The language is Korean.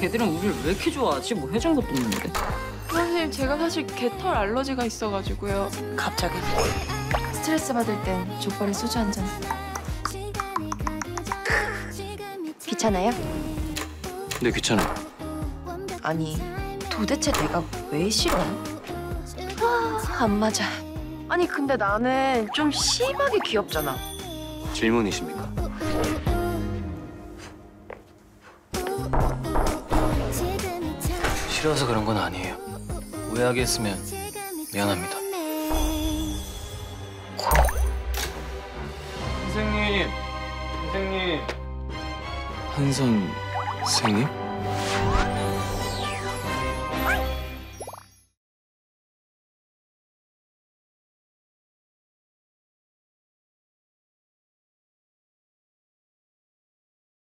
걔들은 우리를 왜 이렇게 좋아하지? 뭐 해준 것도 없는데. 사실 제가 사실 개털 알러지가 있어가지고요. 갑자기. 스트레스 받을 땐 족발에 소주 한 잔. 귀찮아요? 네 귀찮아. 아니 도대체 내가 왜 싫어? 아, 안 맞아. 아니 근데 나는 좀 심하게 귀엽잖아. 질문이십니까? 싫어서 그런 건 아니에요. 오해하게 했으면 미안합니다. 선생님, 선생님. 한선 선생님?